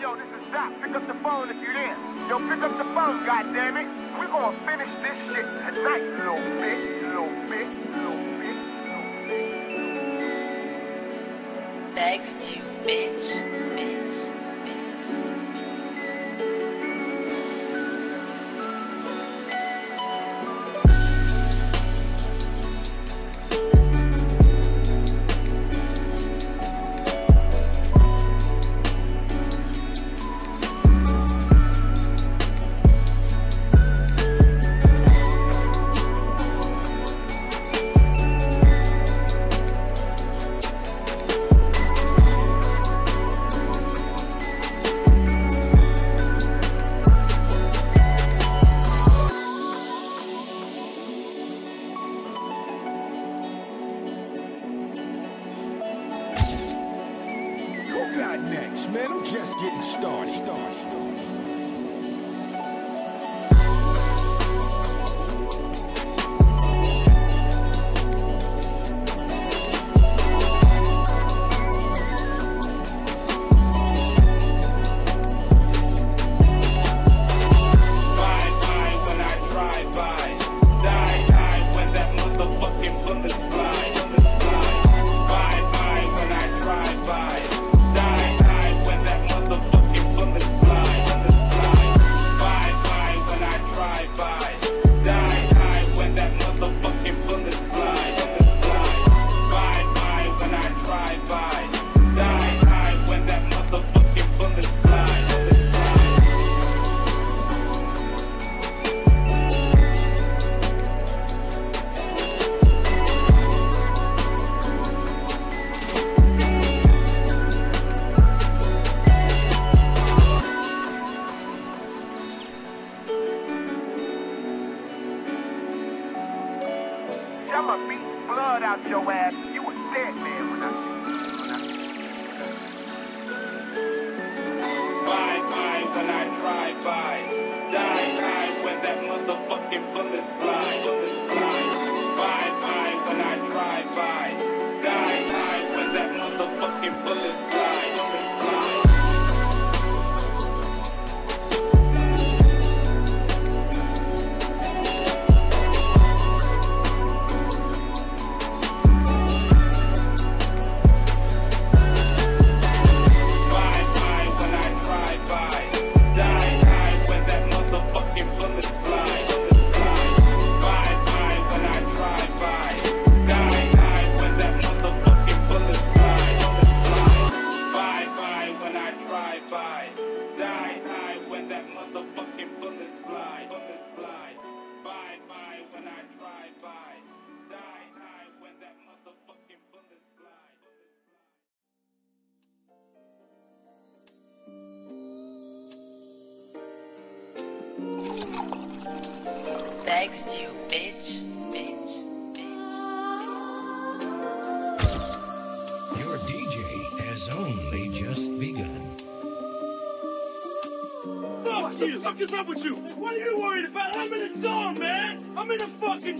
yo, this is Doc. Pick up the phone if you there. Yo, pick up the phone, goddammit. We gonna finish this shit tonight, little bitch, little bitch, little bitch, little bitch. You bitch.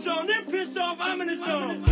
So They're pissed off. I'm in the zone.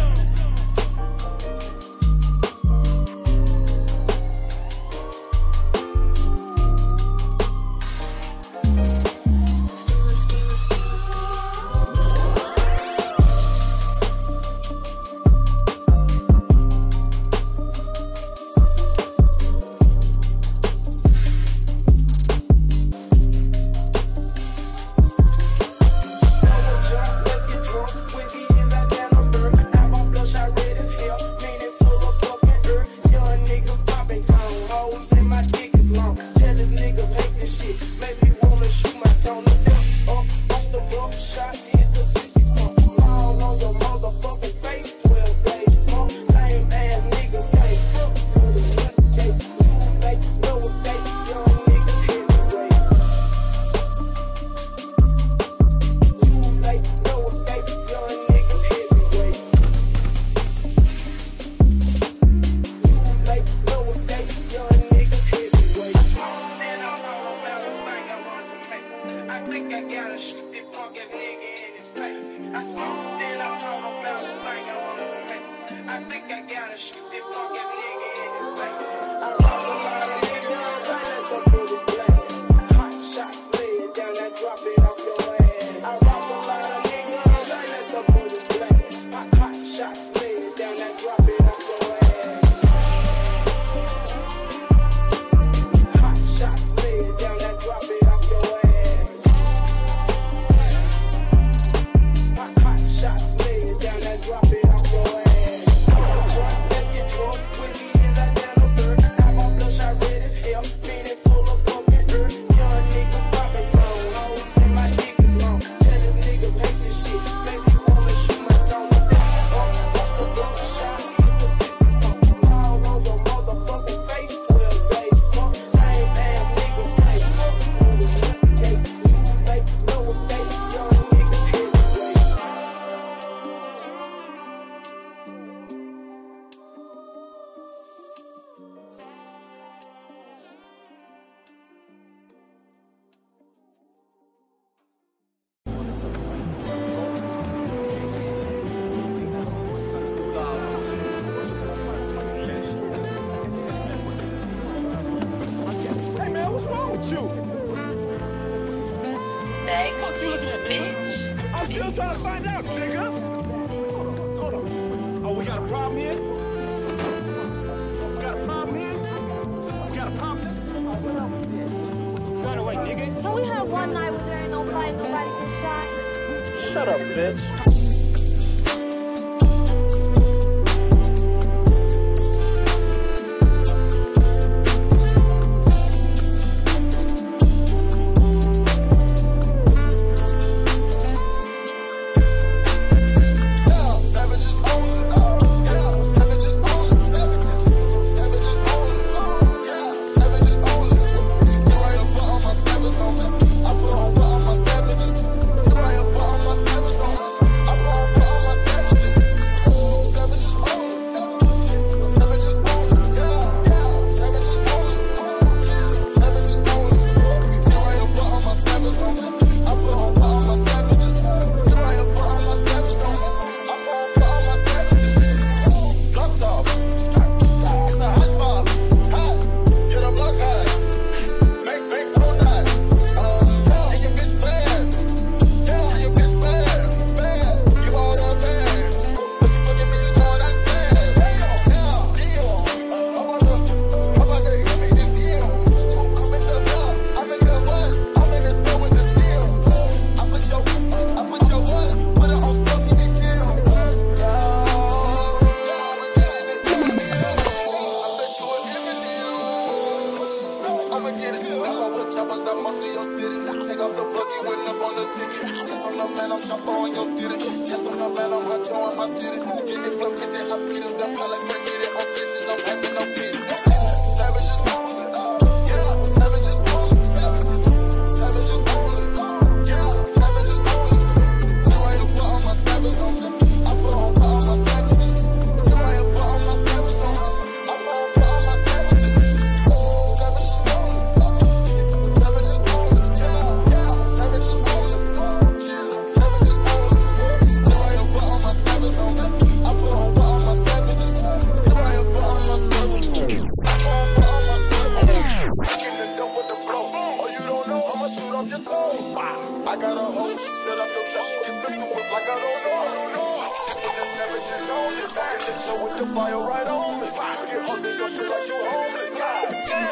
I got a hoe, she set up the trap. she get picked up with like I don't know, I don't know. Put this savage shit on me, fucking this show with the fire right on me. Get hunted your shit like you homeless.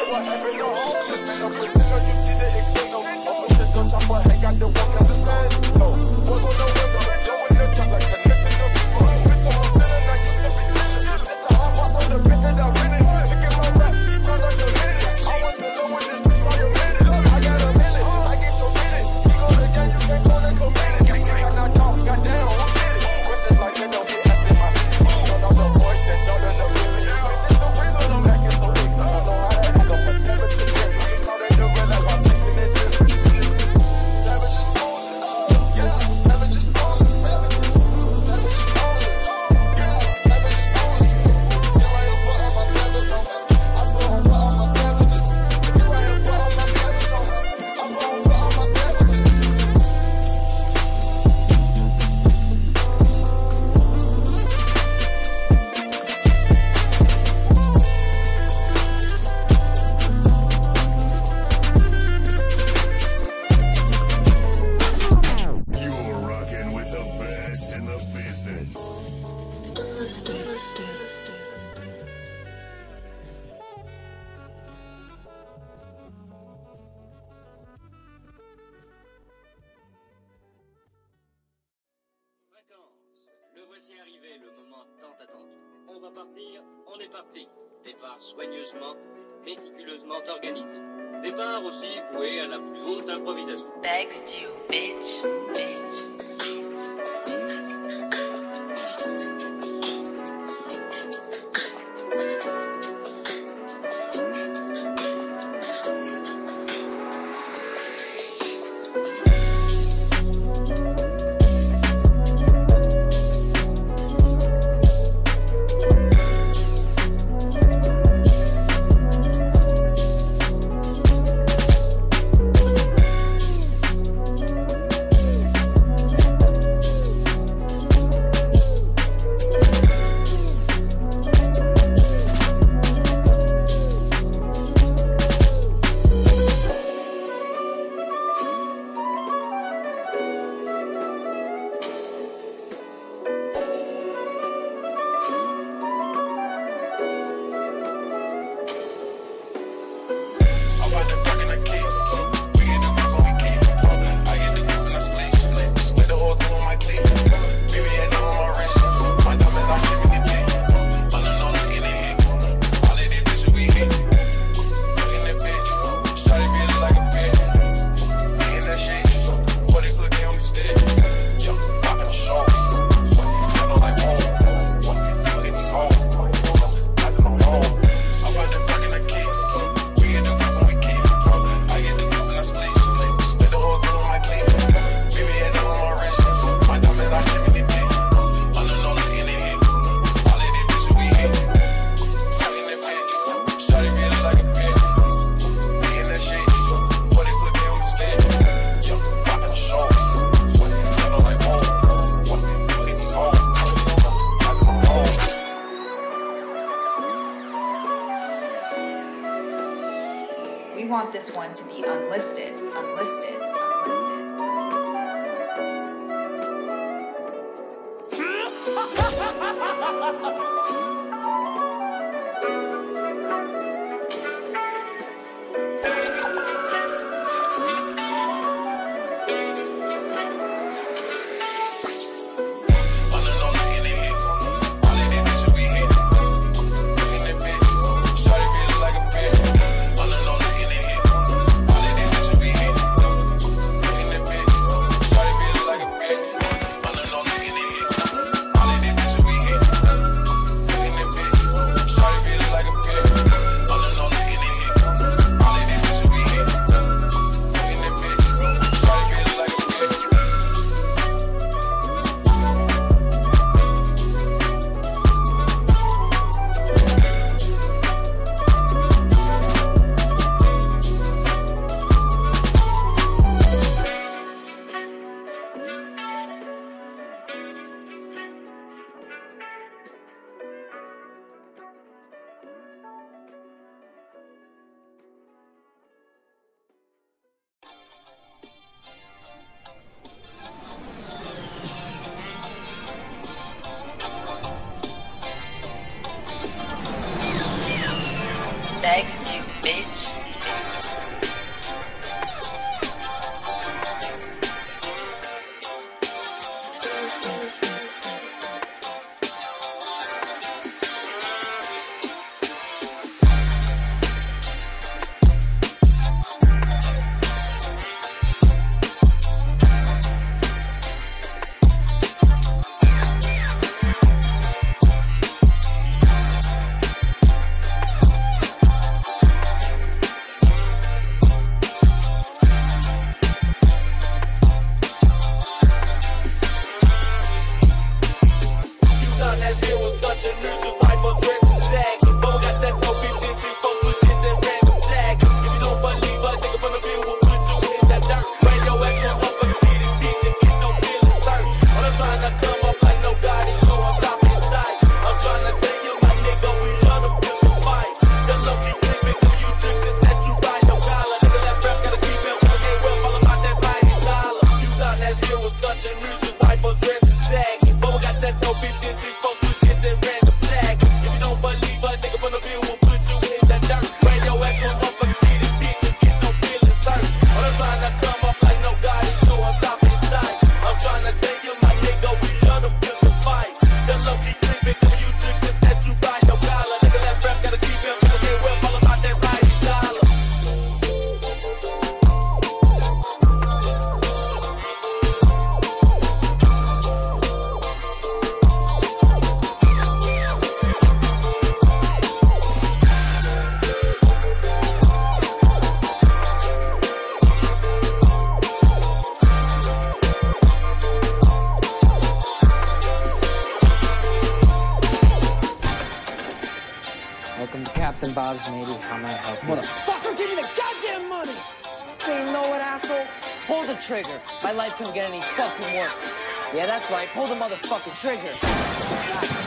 What happened to homeless? No pretender, you see the extent of. Open shit, don't chop, but hang out the walk out the bed. That's right. Pull the motherfucking trigger.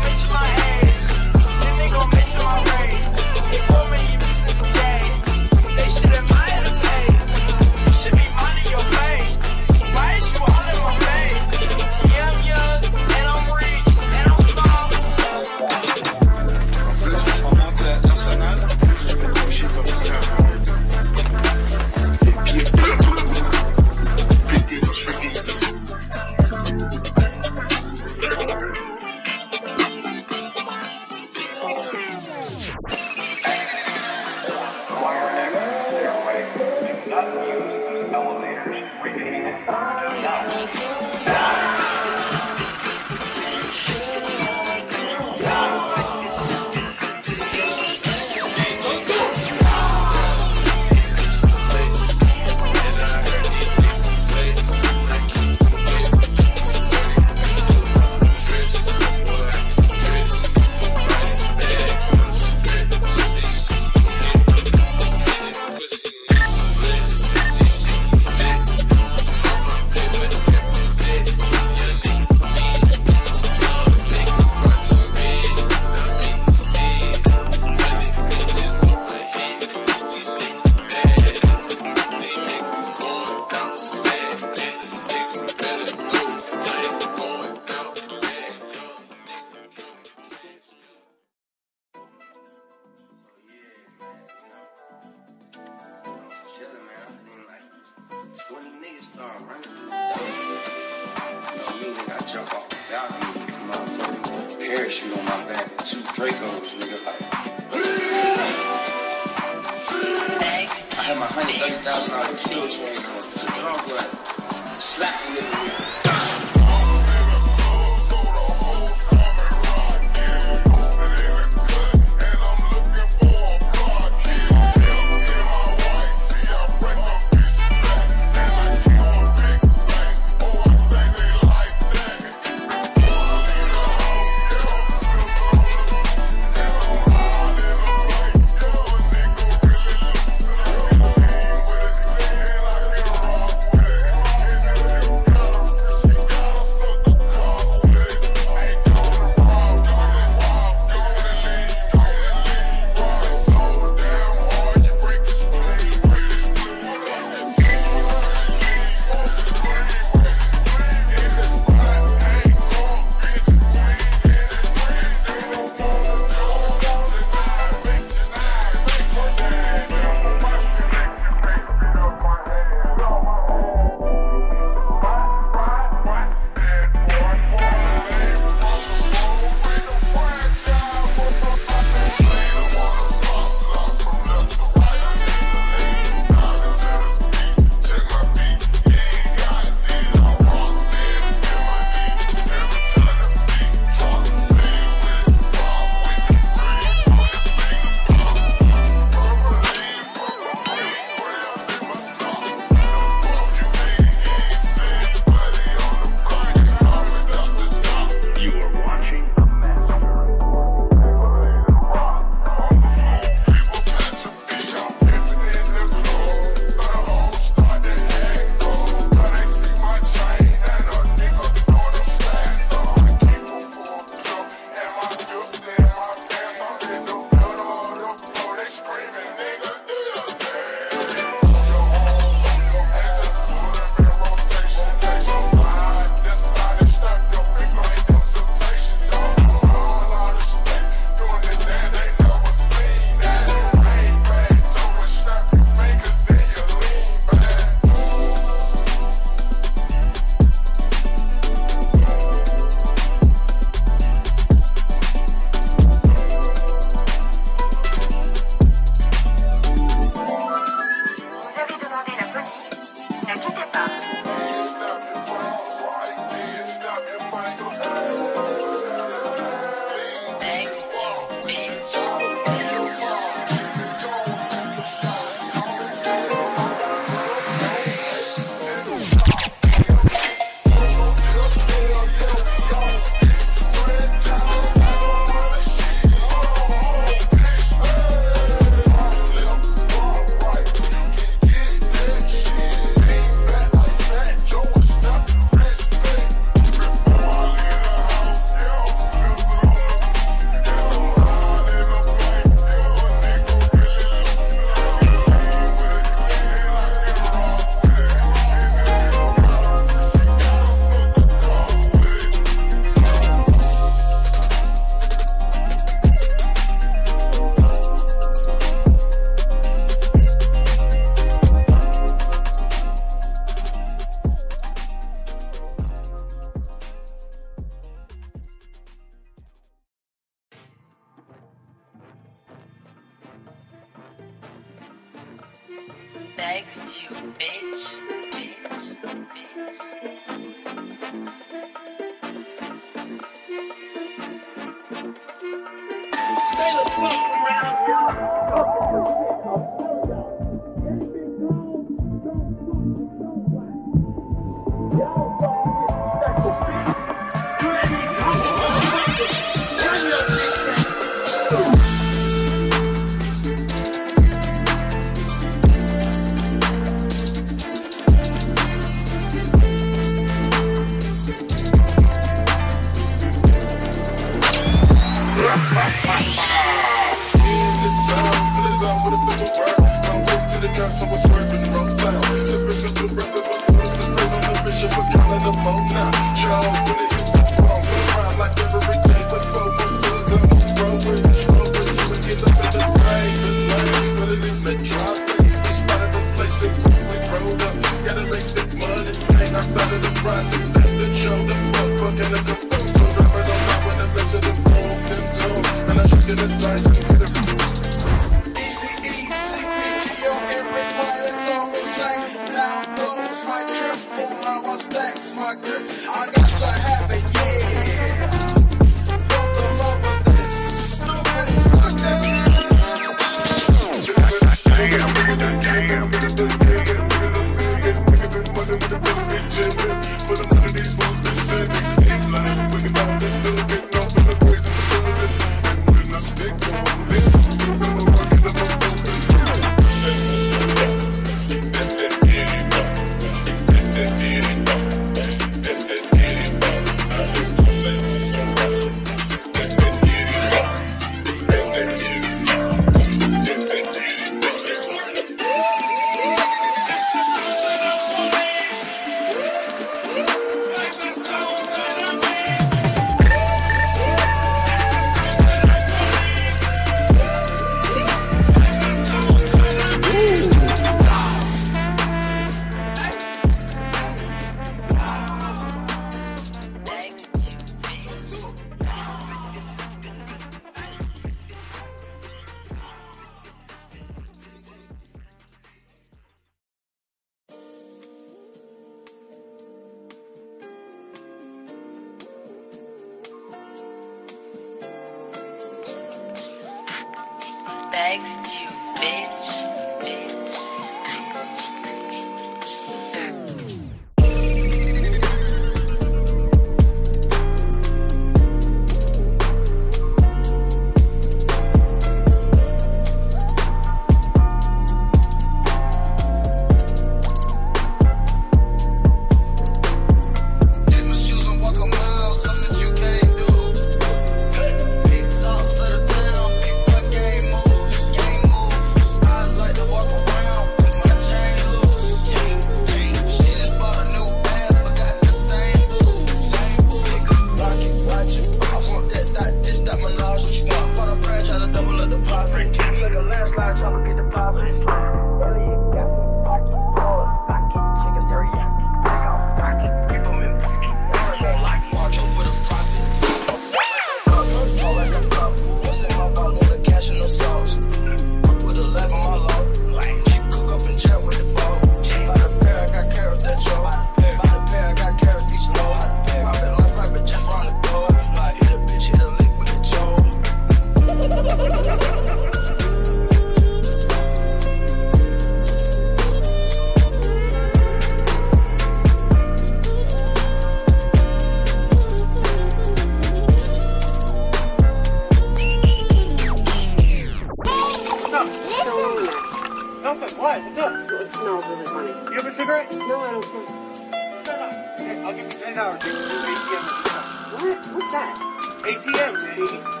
That? ATM, man.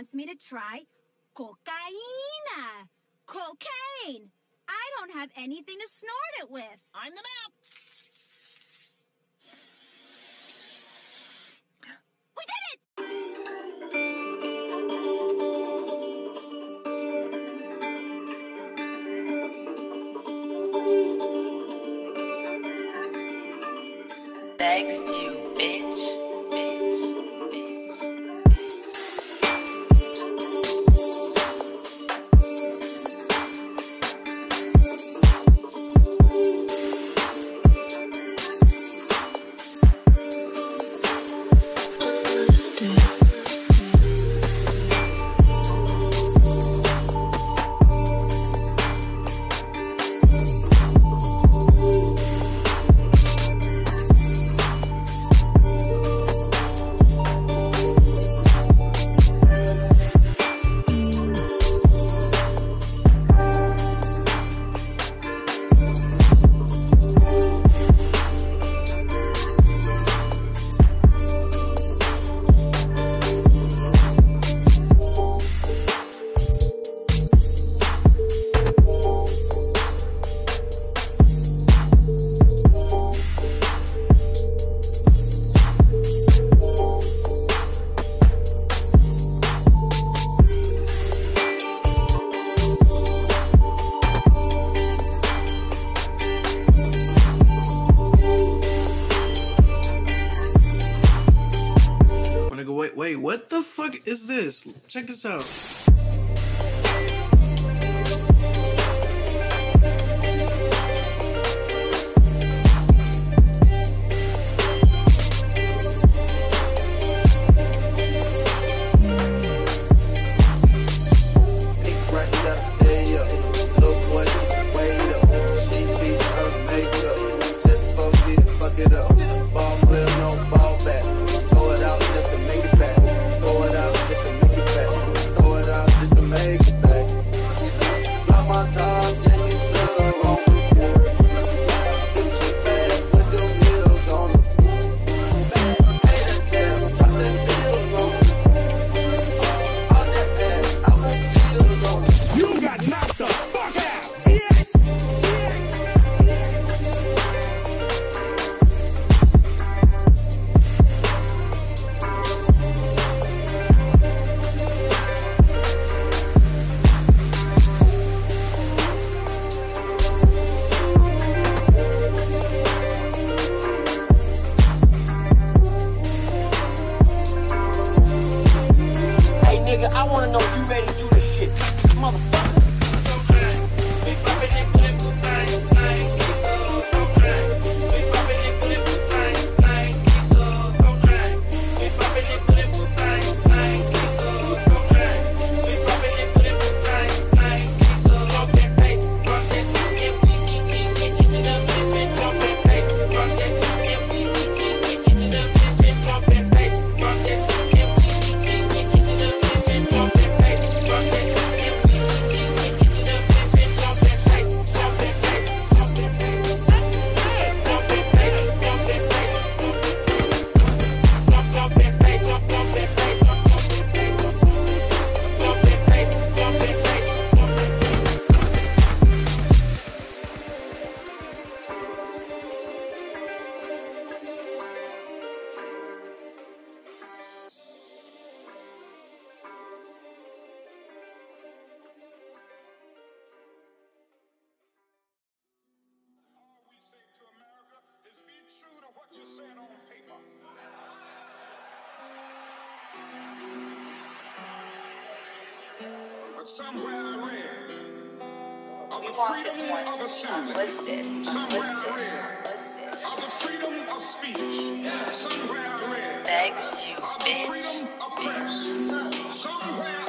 Wants me to try cocaine. Cocaine. I don't have anything to snort it with. I'm the map. We did it! Baxdew, bitch. is this. Check this out. Somewhere I read. Of the freedom of assembly. Of the freedom of speech. Somewhere I read. Of the freedom of press. Somewhere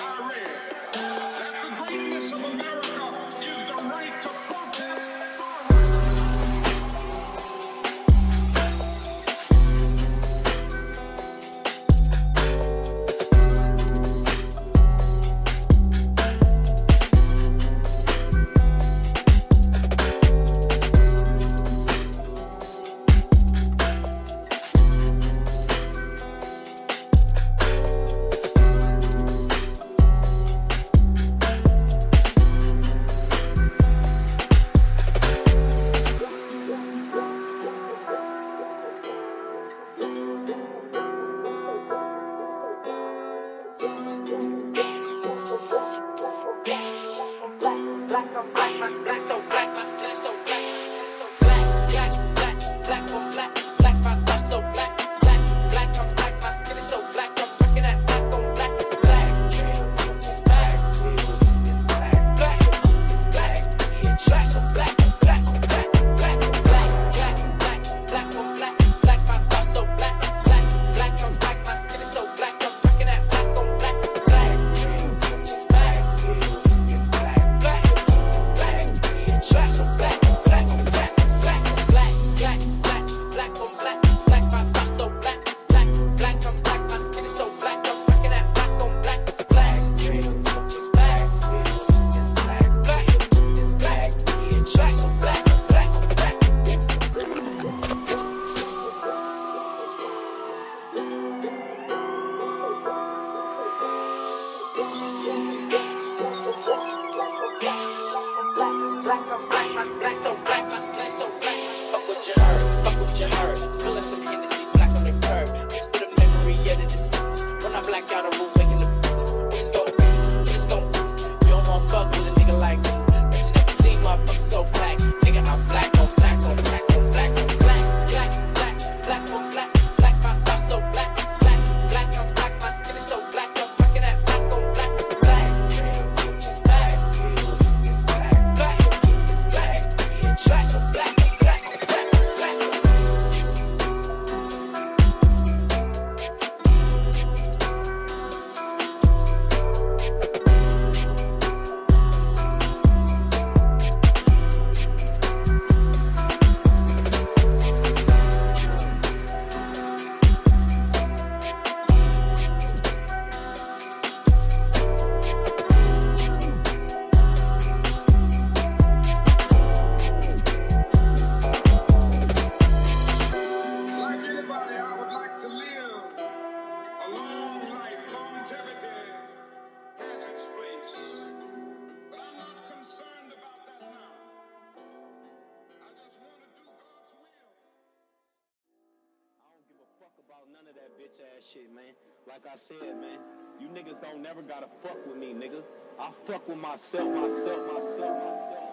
I said, man. You niggas don't never gotta fuck with me, nigga. I fuck with myself, myself, myself, myself.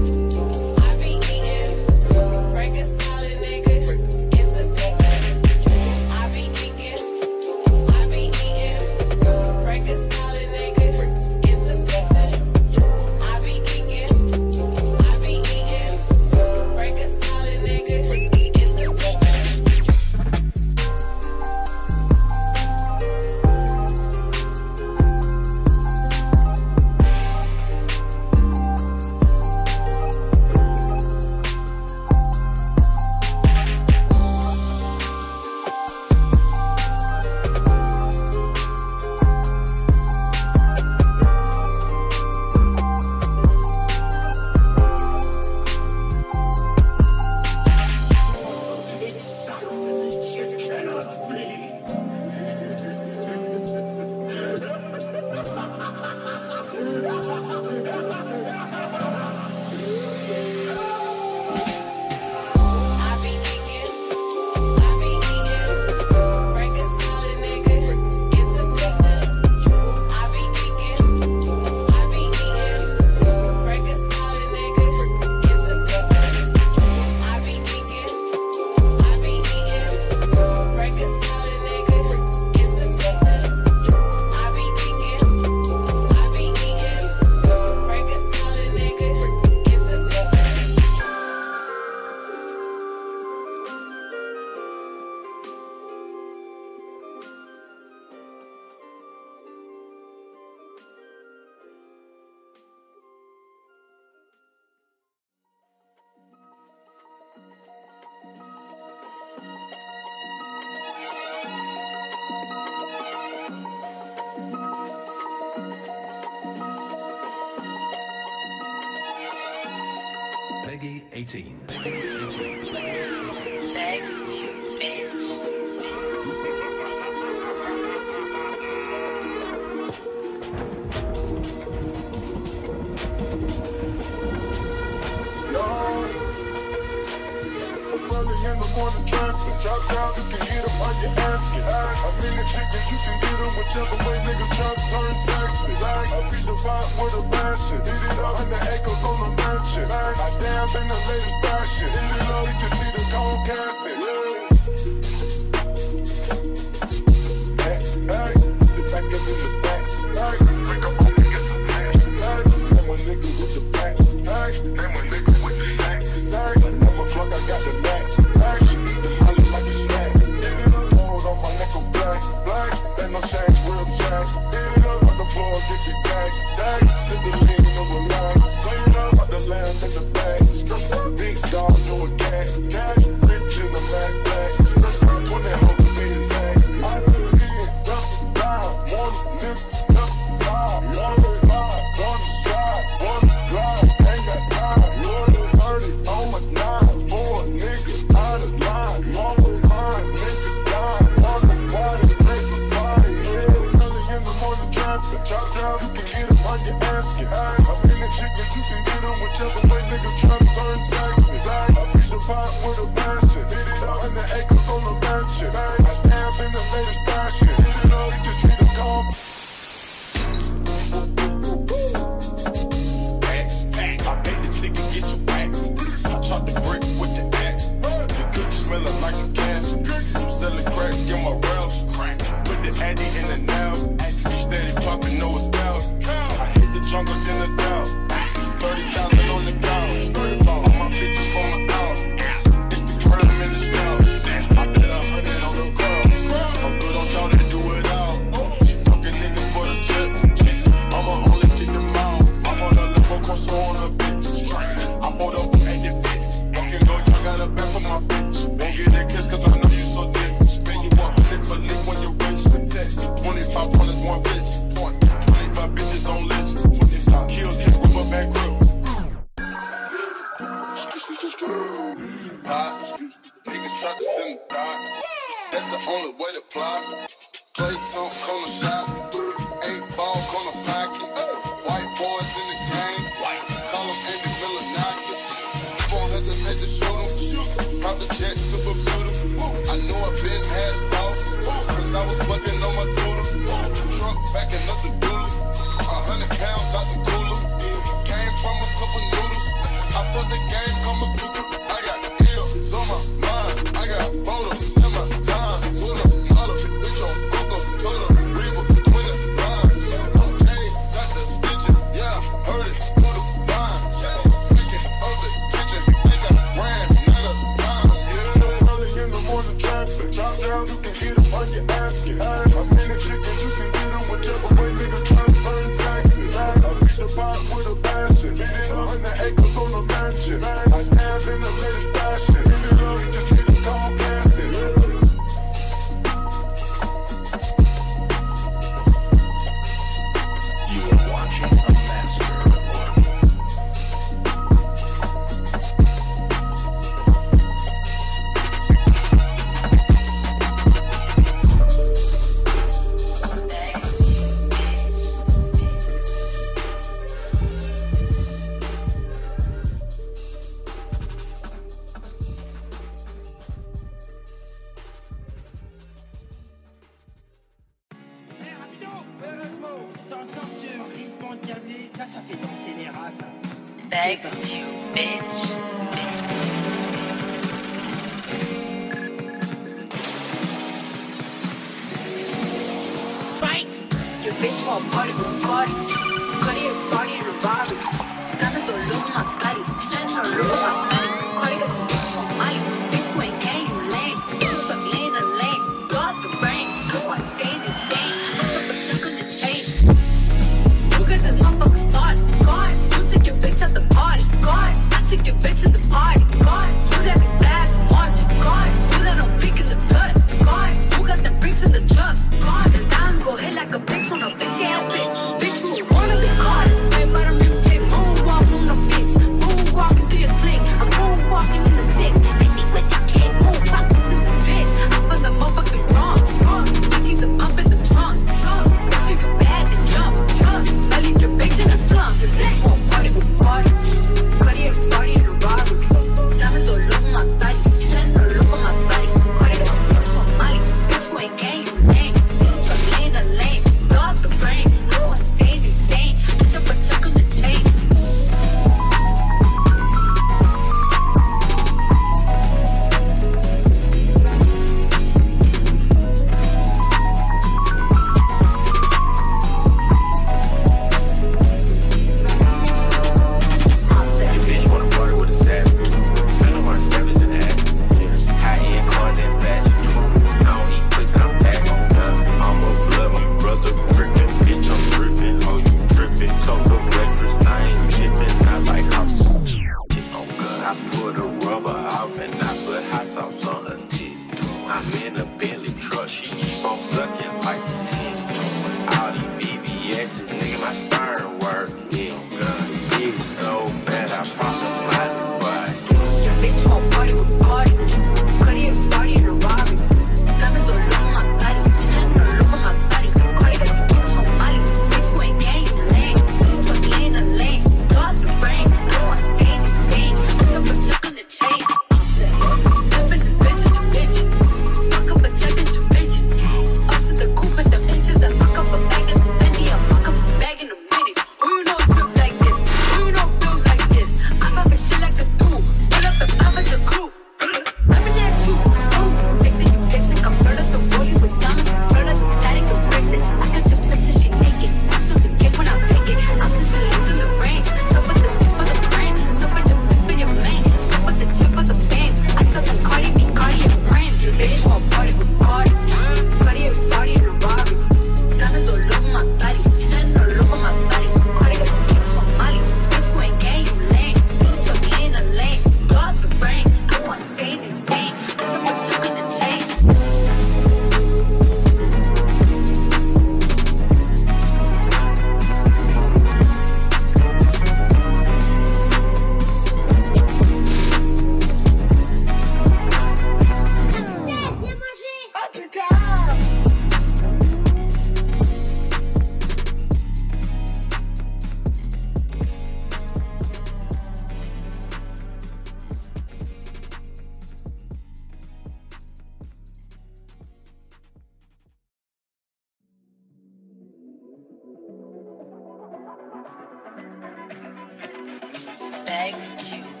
You,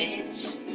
bitch.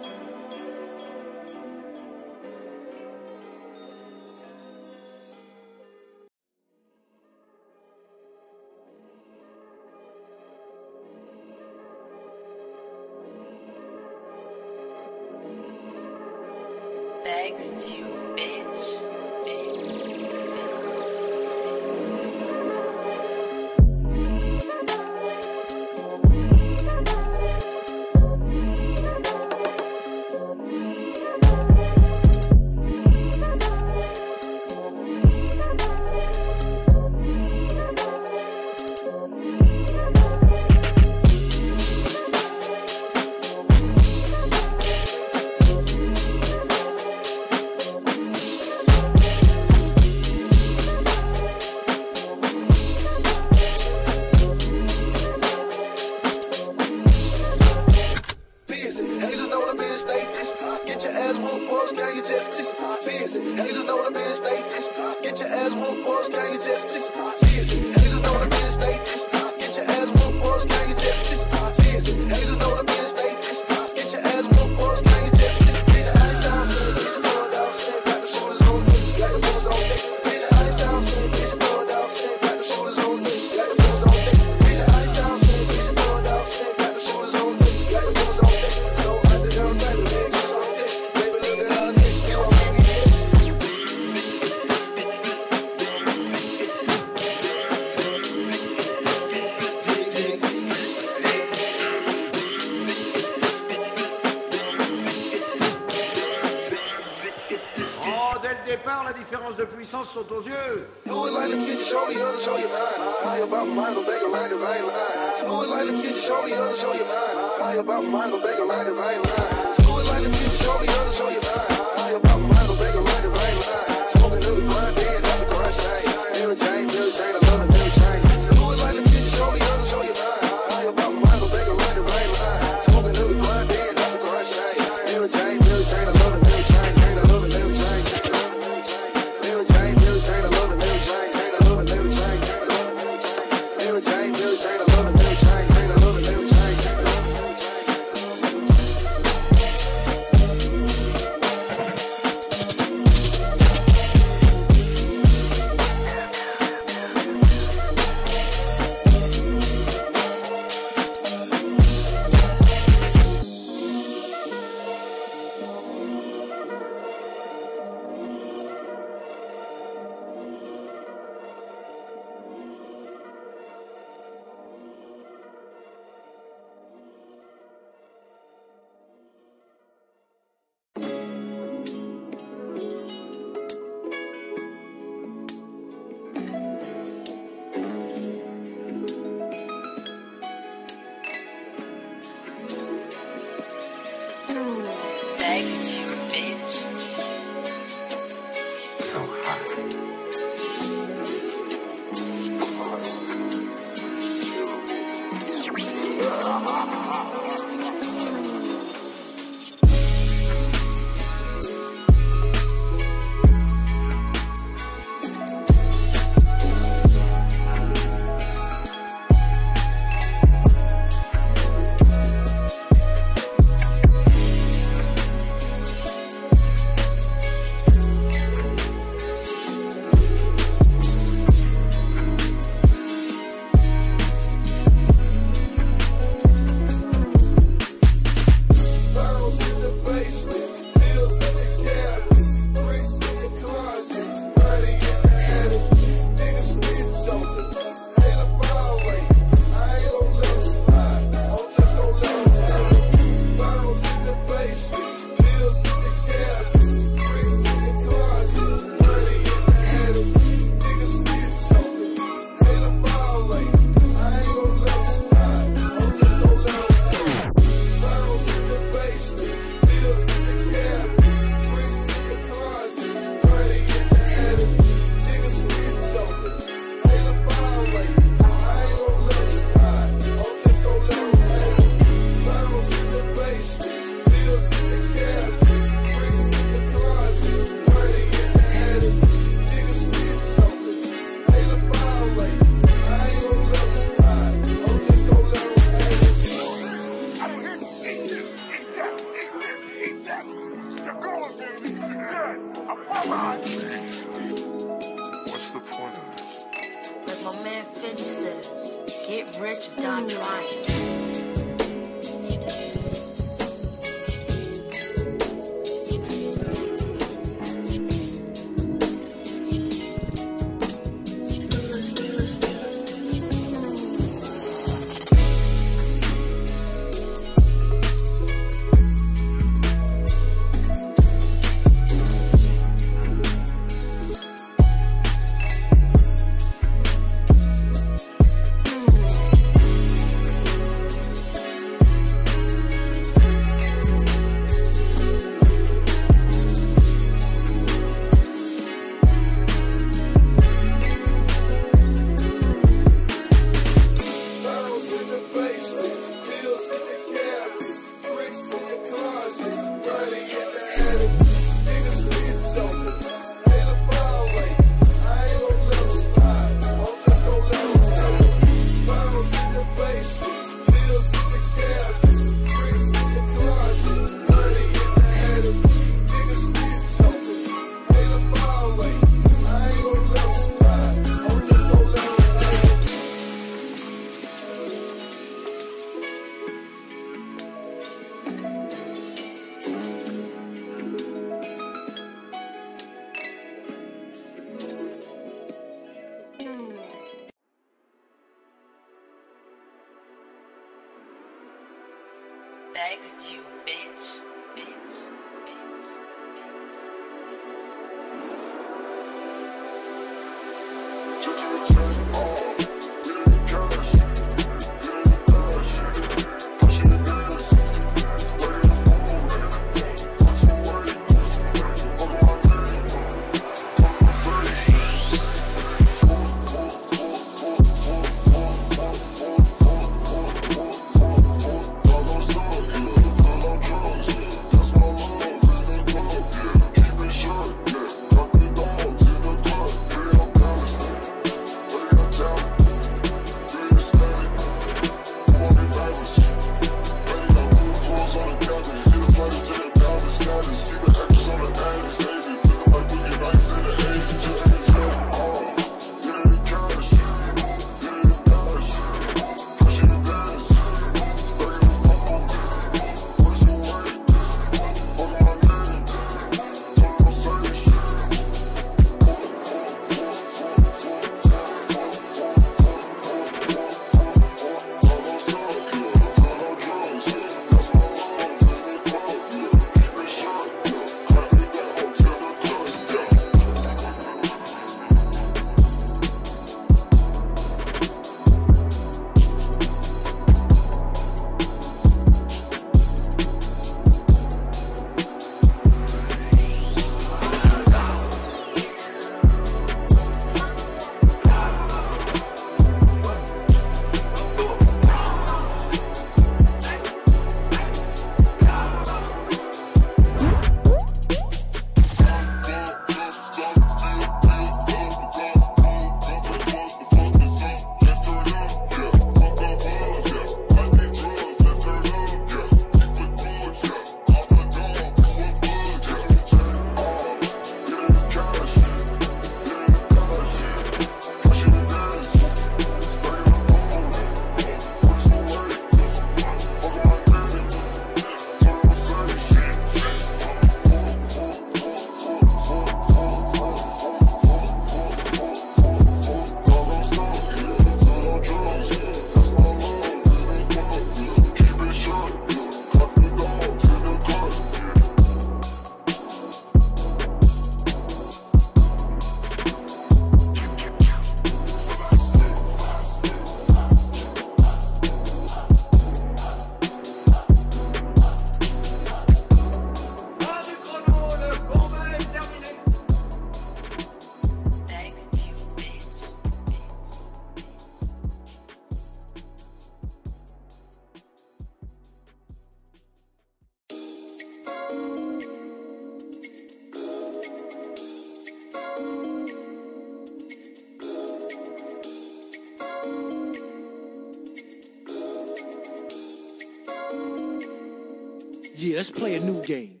game.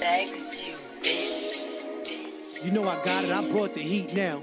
Thanks, bitch. You know I got it. I brought the heat now.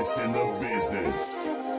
Best in the business.